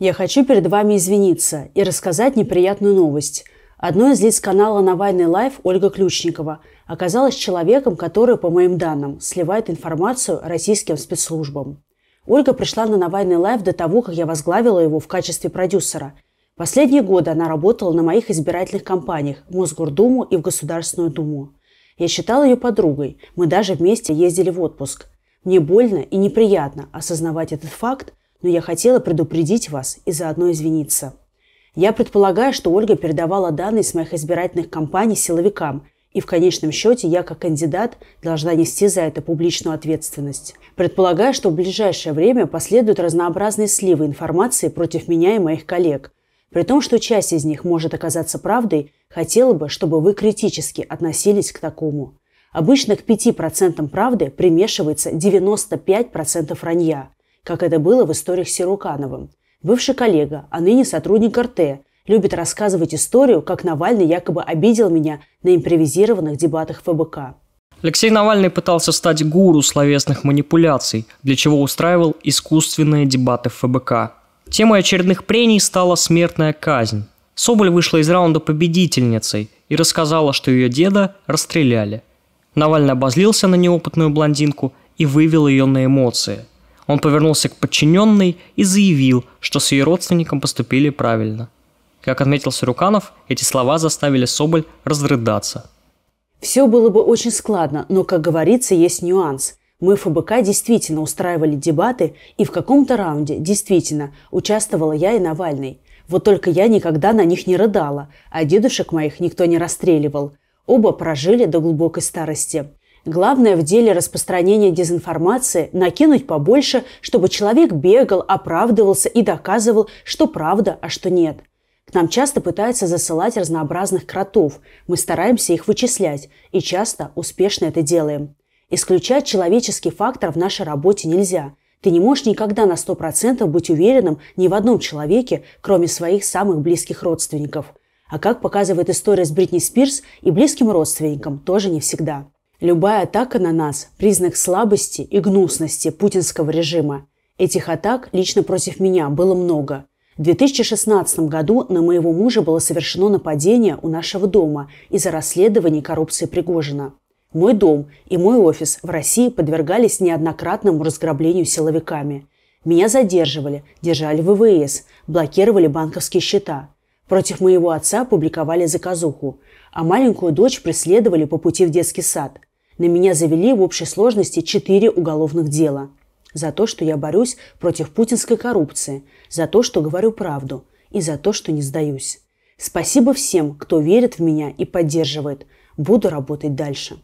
Я хочу перед вами извиниться и рассказать неприятную новость. Одной из лиц канала «Навальный лайф» Ольга Ключникова оказалась человеком, который, по моим данным, сливает информацию российским спецслужбам. Ольга пришла на «Навальный лайф» до того, как я возглавила его в качестве продюсера. Последние годы она работала на моих избирательных кампаниях в Мосгордуму и в Государственную Думу. Я считала ее подругой, мы даже вместе ездили в отпуск. Мне больно и неприятно осознавать этот факт, но я хотела предупредить вас и заодно извиниться. Я предполагаю, что Ольга передавала данные с моих избирательных кампаний силовикам, и в конечном счете я как кандидат должна нести за это публичную ответственность. Предполагаю, что в ближайшее время последуют разнообразные сливы информации против меня и моих коллег. При том, что часть из них может оказаться правдой, хотела бы, чтобы вы критически относились к такому. Обычно к 5% правды примешивается 95% вранья – как это было в историях с Сирукановым. Бывший коллега, а ныне сотрудник РТ, любит рассказывать историю, как Навальный якобы обидел меня на импровизированных дебатах ФБК. Алексей Навальный пытался стать гуру словесных манипуляций, для чего устраивал искусственные дебаты ФБК. Темой очередных прений стала смертная казнь. Соболь вышла из раунда победительницей и рассказала, что ее деда расстреляли. Навальный обозлился на неопытную блондинку и вывел ее на эмоции. Он повернулся к подчиненной и заявил, что с ее родственником поступили правильно. Как отметил Саруканов, эти слова заставили Соболь разрыдаться. Все было бы очень складно, но, как говорится, есть нюанс. Мы ФБК действительно устраивали дебаты, и в каком-то раунде действительно участвовала я и Навальный. Вот только я никогда на них не рыдала, а дедушек моих никто не расстреливал. Оба прожили до глубокой старости. Главное в деле распространения дезинформации – накинуть побольше, чтобы человек бегал, оправдывался и доказывал, что правда, а что нет. К нам часто пытаются засылать разнообразных кротов. Мы стараемся их вычислять и часто успешно это делаем. Исключать человеческий фактор в нашей работе нельзя. Ты не можешь никогда на 100% быть уверенным ни в одном человеке, кроме своих самых близких родственников. А как показывает история с Бритни Спирс, и близким родственникам тоже не всегда. Любая атака на нас – признак слабости и гнусности путинского режима. Этих атак лично против меня было много. В 2016 году на моего мужа было совершено нападение у нашего дома из-за расследования коррупции Пригожина. Мой дом и мой офис в России подвергались неоднократному разграблению силовиками. Меня задерживали, держали в ВВС, блокировали банковские счета. Против моего отца публиковали заказуху, а маленькую дочь преследовали по пути в детский сад – на меня завели в общей сложности четыре уголовных дела. За то, что я борюсь против путинской коррупции, за то, что говорю правду и за то, что не сдаюсь. Спасибо всем, кто верит в меня и поддерживает. Буду работать дальше.